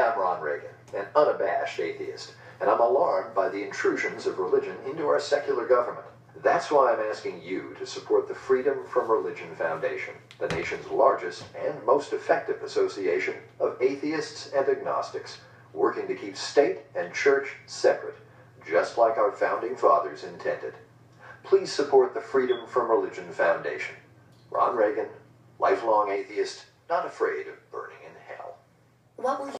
I'm Ron Reagan, an unabashed atheist, and I'm alarmed by the intrusions of religion into our secular government. That's why I'm asking you to support the Freedom from Religion Foundation, the nation's largest and most effective association of atheists and agnostics, working to keep state and church separate, just like our founding fathers intended. Please support the Freedom from Religion Foundation. Ron Reagan, lifelong atheist, not afraid of burning in hell. What will